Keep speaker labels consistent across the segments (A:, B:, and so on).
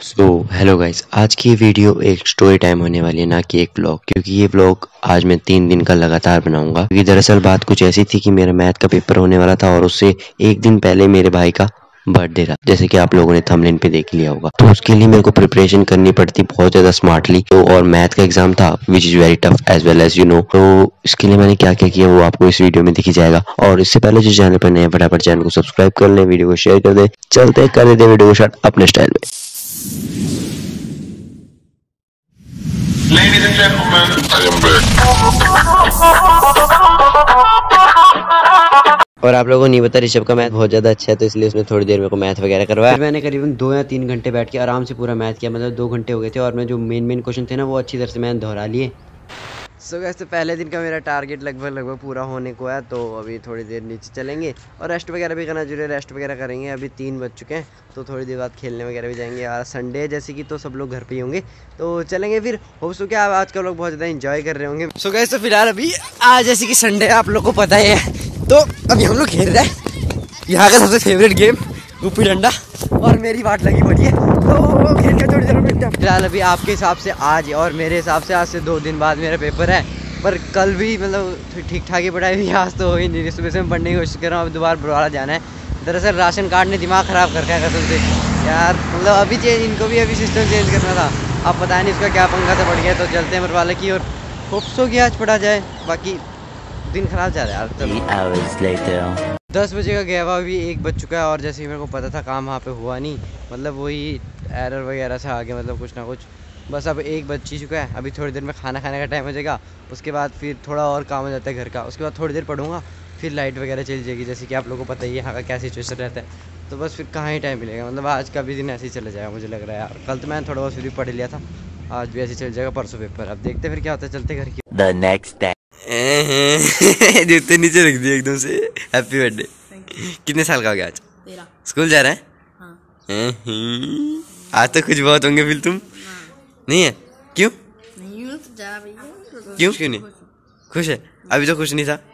A: So hello guys आज की video एक स्टोरी टाइम होने वाली है, ना कि एक ब्लॉग क्योंकि ये ब्लॉग आज मैं तीन दिन का लगातार बनाऊँगा। क्योंकि दरअसल बात कुछ ऐसी थी कि मेरा मैथ का पेपर होने वाला था और उससे एक दिन पहले मेरे भाई का बर्थडे था जैसे कि आप लोगों ने थंबनेल पे देख लिया होगा। तो उसके लिए मेरे को प्रिपरेशन करनी पड़ती बहुत ज़्यादा स्मार्टली तो और मैथ का एग्ज़ाम था which is very tough as well as you know तो इसके लिए मैंने क्या क्या किया, वो आपको इस वीडियो में दिखी जाएगा। और इससे पहले जो चैनल पर नए फटाफट चैनल को सब्सक्राइब कर ले वीडियो को शेयर कर दे। चलते कर देते वीडियो को शॉट अपने स्टाइल में।
B: Ladies and gentlemen, I am back.
A: और आप लोगों को नहीं पता ऋषभ का मैथ बहुत ज़्यादा अच्छा है तो इसलिए उसने थोड़ी देर मेरे को मैथ वगैरह करवाया फिर मैंने करीबन दो या तीन घंटे बैठ के आराम से पूरा मैथ किया मतलब दो घंटे हो गए थे और मैं जो मेन मेन क्वेश्चन थे ना वो अच्छी तरह से मैंने दोहरा लिए सो वैसे पहले दिन का मेरा टारगेट लगभग लगभग पूरा होने को है तो अभी थोड़ी देर नीचे चलेंगे और रेस्ट वगैरह भी करना ज़रूरी रेस्ट वगैरह करेंगे, अभी तीन बज चुके हैं तो थोड़ी देर बाद खेलने वगैरह भी जाएँगे। यार संडे जैसे कि तो सब लोग घर पे ही होंगे तो चलेंगे फिर। हो क्या आज का लोग बहुत ज़्यादा इंजॉय कर रहे होंगे। सो गए तो फ़िलहाल अभी आज जैसे कि संडे आप लोग को पता ही है तो अभी हम लोग खेल रहे हैं। यहाँ का सबसे फेवरेट गेम गुप्पी डंडा, और मेरी बात लगी पड़ी है। तो फ़िलहाल अभी आपके हिसाब से आज और मेरे हिसाब से आज से दो दिन बाद मेरा पेपर है। पर कल भी मतलब ठीक ठाक ही पढ़ाई हुई आज तो हो ही नहीं सुबह से मैं पढ़ने की कोशिश कर रहा हूँ अब दोबारा बुरा जाना है। दरअसल राशन कार्ड ने दिमाग ख़राब कर रखा है कसम से। यार मतलब अभी चेंज इनको भी अभी सिस्टम चेंज करना था। अब पता नहीं इसका क्या पंखा से पड़ गया तो चलते हैं वाले की और होप्सो की आज पढ़ा जाए बाकी दिन खराब जा रहा है यार दस बजे का गया हुआ अभी एक बज चुका है और जैसे ही मेरे को पता था काम वहाँ पे हुआ नहीं। मतलब वही एरर वगैरह से आगे मतलब कुछ ना कुछ। बस अब एक बज ही चुका है अभी थोड़ी देर में खाना खाने का टाइम हो जाएगा उसके बाद फिर थोड़ा और काम हो जाता है घर का। उसके बाद थोड़ी देर पढ़ूँगा फिर लाइट वगैरह चल जाएगी जैसे कि आप लोगों को पता ही है यहाँ का क्या सिचुएशन रहता है। तो बस फिर कहाँ ही टाइम मिलेगा मतलब आज का भी दिन ऐसे ही चला जाएगा मुझे लग रहा है यार। कल तो मैंने थोड़ा बहुत फिर भी पढ़ लिया था आज भी ऐसे चल जाएगा परसों पेपर अब देखते फिर क्या होता है चलते घर की द नेक्स्ट जूते नीचे रख दिए एकदम से। हैप्पी बर्थडे कितने साल का हो गया आज? स्कूल जा रहा हाँ। आज तो कुछ बहुत होंगे फिर तुम। नहीं है? क्यों? नहीं तो जा तो क्यों? क्यों नहीं? खुश है? अभी तो खुश नहीं था।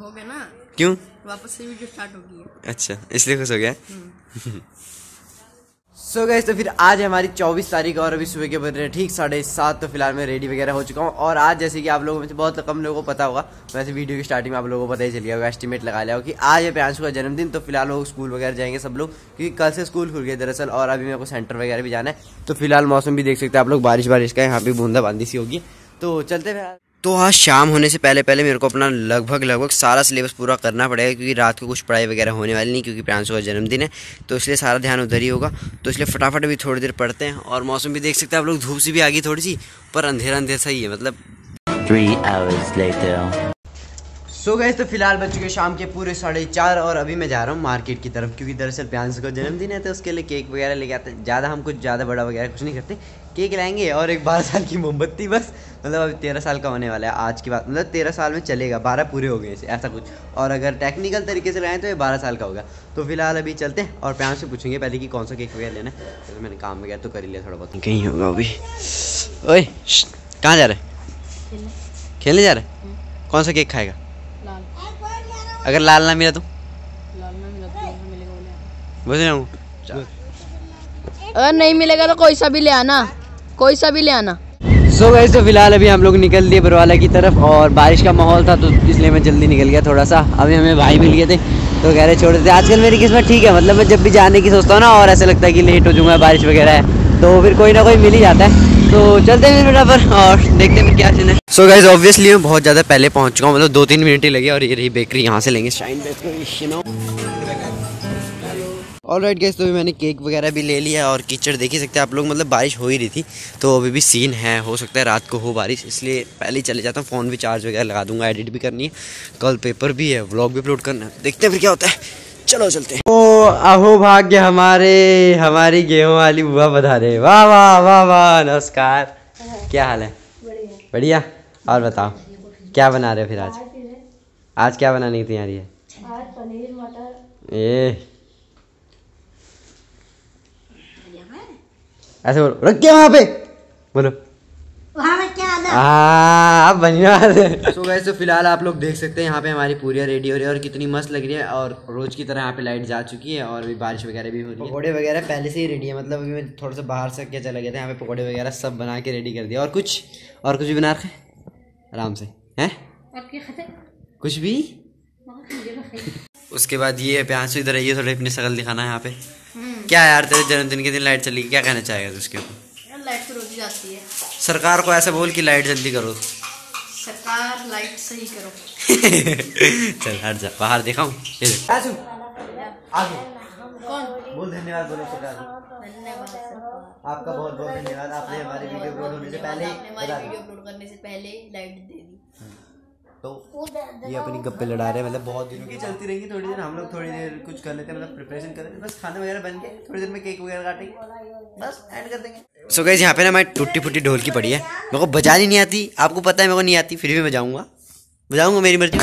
A: हो गया ना? क्यों? वापस से वीडियो स्टार्ट हो गई अच्छा इसलिए खुश हो गया? हम्म। सो so गए तो फिर आज है हमारी चौबीस तारीख और अभी सुबह के बज रहे ठीक साढ़े सात तो फ़िलहाल मैं रेडी वगैरह हो चुका हूँ। और आज जैसे कि आप लोगों में से बहुत कम लोगों को पता होगा, वैसे वीडियो की स्टार्टिंग में आप लोगों को पता ही चल गया होगा एस्टिमेट लगा लिया होगा कि आज है प्यांशु का जन्मदिन तो फ़िलहाल लोग स्कूल वगैरह जाएँगे सब लोग, क्योंकि कल से स्कूल खुल गए दरअसल, और अभी मेरे को सेंटर वगैरह भी जाना है। तो फ़िलहाल मौसम भी देख सकते हैं आप लोग बारिश बारिश का यहाँ पे बूंदा बांदी सी होगी। तो चलते फ़िलहाल। तो आज शाम होने से पहले पहले मेरे को अपना लगभग लगभग सारा सिलेबस पूरा करना पड़ेगा, क्योंकि रात को कुछ पढ़ाई वगैरह होने वाली नहीं, क्योंकि प्रांशु का जन्मदिन है तो इसलिए सारा ध्यान उधर ही होगा। तो इसलिए फटाफट भी थोड़ी देर पढ़ते हैं, और मौसम भी देख सकते हैं आप लोग, धूप सी भी आ गई थोड़ी सी, पर अंधेरा अंधेरा सही है मतलब सो गए तो फ़िलहाल बच चुके शाम के पूरे साढ़े चार और अभी मैं जा रहा हूँ मार्केट की तरफ़ क्योंकि दरअसल प्यांस का जन्मदिन है तो उसके लिए केक वगैरह लेके आते हैं। ज़्यादा हम कुछ ज़्यादा बड़ा वगैरह कुछ नहीं करते। केक लाएँगे और एक बारह साल की मोमबत्ती बस। मतलब अभी तेरह साल का होने वाला है आज की बात। मतलब तेरह साल में चलेगा बारह पूरे हो गए ऐसा कुछ। और अगर टेक्निकल तरीके से लाएँ तो ये बारह साल का होगा। तो फ़िलहाल अभी चलते हैं और प्यार से पूछेंगे पहले कि कौन सा केक वगैरह लेना है। तो मैंने काम वगैरह तो कर ही लिया थोड़ा बहुत। कहीं होगा अभी ओए कहाँ जा रहे? खेलने। जा रहे? हम्म। कौन सा केक खाएगा? अगर लाल ना मिला तो?
C: लाल ना मिला अगर नहीं। मिलेगा तो कोई सा भी ले आना। कोई सा भी ले आना।
A: सो so गए तो फ़िलहाल अभी हम लोग निकल दिए बरवाला की तरफ़ और बारिश का माहौल था तो इसलिए मैं जल्दी निकल गया थोड़ा सा अभी हमें भाई मिल गए थे तो कह रहे छोड़ देते। आजकल मेरी किस्मत ठीक है मतलब मैं जब भी जाने की सोचता हूँ ना और ऐसा लगता है कि लेट हो जाऊँगा बारिश वगैरह है तो फिर कोई ना कोई मिल ही जाता है। तो चलते हैं बेटा पर और देखते हैं क्या चीज़ है। सो गाइज़ ऑब्वियसली मैं बहुत ज़्यादा पहले पहुँच चुका हूँ मतलब दो तीन मिनट ही लगे और ये रही बेकरी यहाँ से लेंगे Shine bakery all right guys तो भी मैंने केक वगैरह भी ले लिया और कीचड़ देख ही सकते हैं आप लोग मतलब बारिश हो ही रही थी तो अभी भी सीन है हो सकता है रात को हो बारिश इसलिए पहले ही चले जाता हूँ फ़ोन भी चार्ज वगैरह लगा दूँगा एडिट भी करनी है कल पेपर भी है व्लॉग भी अपलोड करना है देखते हैं फिर क्या होता है चलो चलते हैं। ओ अहो भाग्य हमारे हमारी गेहूँ वाली बुआ बता रहे वाह वाह वाह वाह नमस्कार क्या हाल है? बढ़िया? और बताओ क्या बना रहे हो फिर आज? आज क्या बनाने की तैयारी है? पनीर मटर। ए। ऐसे बोलो रख के वहाँ पे। बोलो। वहाँ पे क्या हाँ? अब बढ़िया सो गए तो फ़िलहाल आप लोग देख सकते हैं यहाँ पे हमारी पूरियाँ रेडी हो रही है और कितनी मस्त लग रही है और रोज की तरह यहाँ पे लाइट जा चुकी है और अभी बारिश वगैरह भी हो रही है। पकौड़े वगैरह पहले से ही रेडी है मतलब अभी मैं थोड़ा सा बाहर से क्या चला गया था यहाँ पे पकौड़े वगैरह सब बना के रेडी कर दिया। और कुछ और कुछ भी बना रखे आराम से हैं? कुछ भी? उसके बाद ये है प्यास इधर आइए थोड़े अपनी शकल दिखाना है यहाँ पे। क्या यार तेरे जन्मदिन के दिन लाइट चली क्या कहना चाहेगा उसके ऊपर?
C: लाइट तो रोजी जाती है।
A: सरकार को ऐसा बोल कि लाइट जल्दी करो।
C: सरकार लाइट सही करो।
A: चल हट जा बाहर दिखाऊँ? ये देख। आजू आगे।
C: कौन?
A: बोल धन्यवाद बोलो सरकार। आपका बहुत बहुत धन्यवाद। आपने हमारे वीडियो अपलोड होने से पहले
C: वीडियो अपलोड करने से पहले लाइट दे दी।
A: तो ये अपनी गप्पे लड़ा रहे हैं। मतलब बहुत दिनों की चलती रहेंगी थोड़ी देर। हम लोग थोड़ी देर कुछ कर लेते हैं। मतलब प्रिपरेशन कर लेते हैं। बस खाना वगैरह बन के थोड़ी देर में केक वगैरह काटेंगे। बस ऐड कर देंगे। सो गैस यहाँ पे ना हमारी टूटी फूटी ढोल की पड़ी है। मेरे को बजानी नहीं आती। आपको पता है मेरे को नहीं आती। फिर भी मैं जाऊँगा। बजाऊँगा मेरी मर्ज़ी।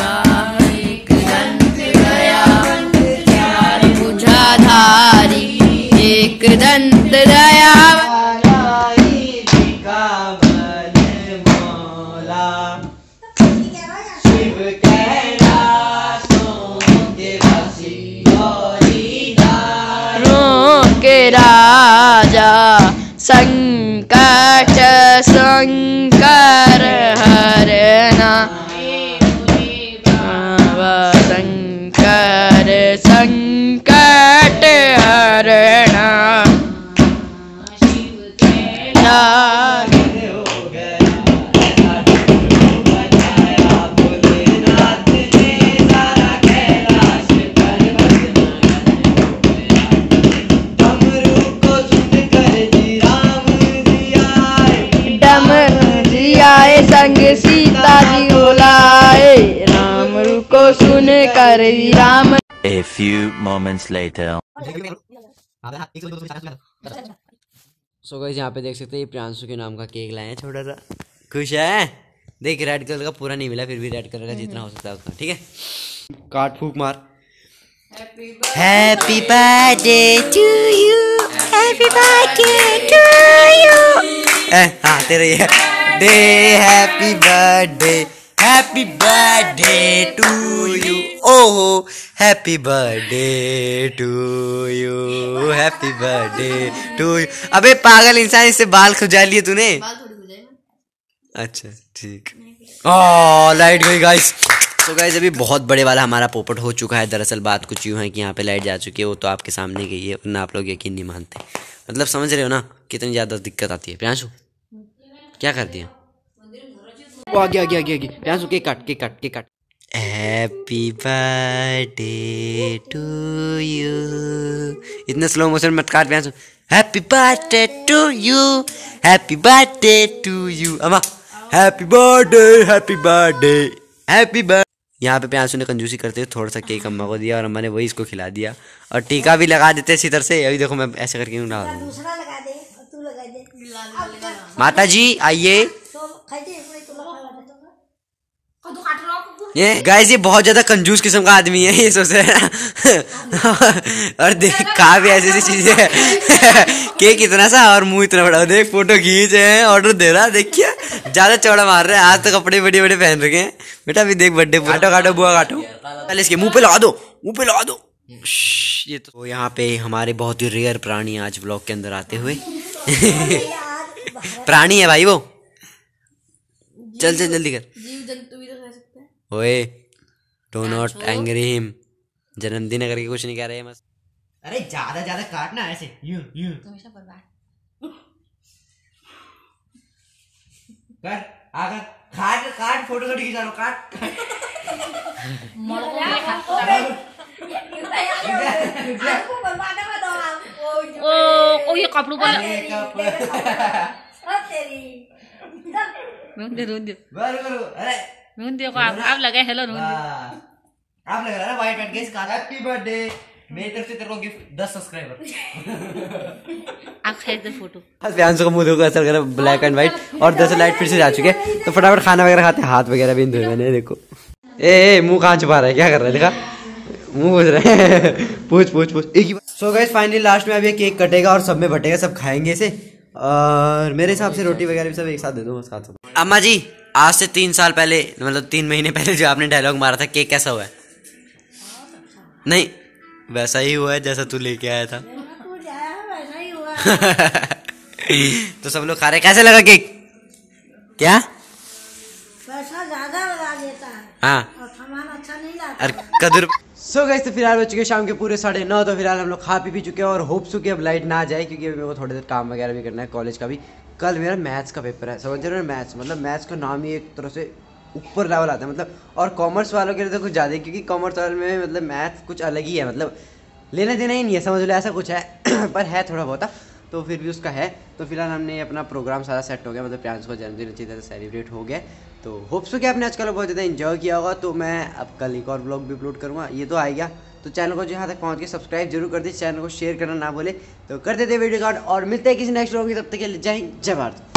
C: एक दंत दया। के राजा संकट संकर हरना संग सीता जी बुलाए राम रुको सुन कर Ram.
D: A few moments later.
A: So guys यहाँ पे देख सकते हैं ये प्रियांशु के नाम का केक लाए हैं छोटा सा। खुश है? देख रेड कलर का पूरा नहीं मिला फिर भी रेड कलर का जितना हो सकता है उतना ठीक है? काट फूक मार। Happy birthday to you happy birthday to you हाँ तेरे ये। Day happy birthday happy birthday to you ओहो happy birthday to you happy birthday to you अबे पागल इंसान इससे बाल खुजा लिए तूने? अच्छा ठीक। ओ लाइट गई गाइस तो गाइस अभी बहुत बड़े वाला हमारा पोपट हो चुका है। दरअसल बात कुछ यूँ है कि यहाँ पे लाइट जा चुकी है वो तो आपके सामने गई है वरना आप लोग यकीन नहीं मानते। मतलब समझ रहे हो ना कितनी ज़्यादा दिक्कत आती है। प्रियांशु? क्या कर दिया? वो आगे आगे आगे आगे प्रियांशु केक काट केक काट हैप्पी बर्थडे टू यू इतना स्लो मोशन मत काट Priyanshu happy birthday to you happy birthday to you अम्मा happy birthday happy birthday happy birthday यहाँ पे प्यासू ने कंजूसी करते हुए थोड़ा सा केक अम्मा को दिया और अम्मा ने वही इसको खिला दिया। और टीका भी लगा देते इसी तरह से। अभी देखो मैं ऐसे करके डाल दूँगा माता जी आइए। ये गाइस ये बहुत ज़्यादा कंजूस किस्म का आदमी है ये सोच रहे और देख कहा भी ऐसी ऐसी चीज़ें है। केक इतना सा और मुँह इतना बड़ा। देख फ़ोटो खींच हैं ऑर्डर दे रहा देखिए। ज़्यादा चौड़ा मार रहे हैं आज तो कपड़े बड़े बड़े पहन रखे हैं। बेटा अभी देख बर्थडे काटो काटो बुआ काटो। पहले इसके मुँह पे लगा दो मुँह पे लगा दो। ये तो यहाँ पे हमारे बहुत ही रेयर प्राणी आज ब्लॉग के अंदर आते हुए। प्राणी है भाई वो चल चल जल्दी कर
C: जीव जंतु भी तो कह सकते हैं
A: ओए डो नॉट एंग्री हिम जन्मदिन करके कुछ नहीं कह रहे हैं बस अरे ज़्यादा ज़्यादा काटना ऐसे यूँ यूँ
C: हमेशा बर्बाद
A: कर आकर काट काट फ़ोटो फ़ोटो खिंचा लो काट
E: ओ ओ ये कपड़ों पर रोन दे रोन दे
A: अरे
E: रोन दे को आप आप लगे हेलो रोन दे
A: आप लग रहा है वाइट वाइट गेस का हैप्पी बर्थडे मेरी तरफ़ से तेरे को गिफ्ट 10 सब्सक्राइबर
E: आप दे फ़ोटो
A: प्यांसों का मुँह देखो रहा है ब्लैक एंड व्हाइट और दस लाइट फिर से जा चुके हैं तो फटाफट खाना वगैरह खाते हैं हाथ वगैरह भी धोए मैंने देखो ए, ए मुँह कहाँ छुपा रहा है क्या कर रहा है देखा मुँह पूछ रहे हैं। पूछ पूछ पूछ। एक ही सो गाइस फाइनली लास्ट में अभी केक कटेगा और सब में बटेगा सब खाएँगे इसे। और मेरे हिसाब से रोटी वगैरह भी सब एक साथ दे दो साथ साथ। अम्मा जी आज से तीन साल पहले मतलब तीन महीने पहले जो आपने डायलॉग मारा था केक कैसा हुआ है? नहीं वैसा ही हुआ है जैसा तू लेके आया था। तो सब लोग खा रहे कैसे लगा केक क्या?
F: पैसा ज़्यादा लगा देता है।
A: हाँ।
F: और सामान अच्छा नहीं लाता।
A: अरे कदर सो गए तो फ़िलहाल हो चुके शाम के पूरे साढ़े नौ तो फ़िलहाल हम लोग खा पी भी चुके हैं और होप सो कि अब लाइट ना जाए, क्योंकि अभी मेरे को थोड़ी देर काम वगैरह भी करना है कॉलेज का भी। कल मेरा मैथ्स का पेपर है, समझ रहे हो मैथ्स मतलब मैथ्स का नाम ही एक तरह से ऊपर लेवल आता है मतलब और कॉमर्स वालों के लिए तो कुछ ज़्यादा ही, क्योंकि कॉमर्स वाले में मतलब मैथ्स कुछ अलग ही है मतलब लेना देना ही नहीं है, समझ लो, ऐसा कुछ है, पर है थोड़ा बहुत तो फिर भी उसका है। तो फ़िलहाल हमने अपना प्रोग्राम सारा सेट हो गया मतलब प्यांस को जन्मदिन अच्छी तरह सेलिब्रेट हो गया। तो होप्स कि आपने आज कल बहुत ज़्यादा इन्जॉय किया होगा तो मैं अब कल एक और ब्लॉग भी अपलोड करूँगा, ये तो आ गया। तो चैनल को जो यहाँ तक पहुँच के सब्सक्राइब ज़रूर कर दीजिए चैनल को शेयर करना ना बोले तो कर देते वीडियो कार्ड और मिलते हैं किसी नेक्स्ट ब्लॉग में, तब तक के लिए जय हिंद, जय भारत।